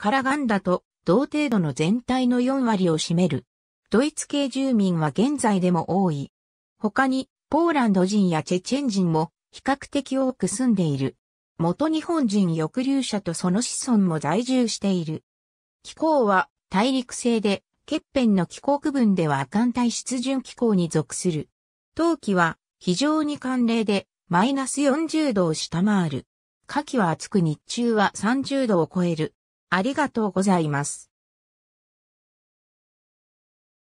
カラガンダと同程度の全体の4割を占める。ドイツ系住民は現在でも多い。他に、ポーランド人やチェチェン人も比較的多く住んでいる。元日本人抑留者とその子孫も在住している。気候は大陸性で、欠片の気候区分では寒帯湿潤気候に属する。冬季は非常に寒冷でマイナス40度を下回る。夏季は暑く日中は30度を超える。ありがとうございます。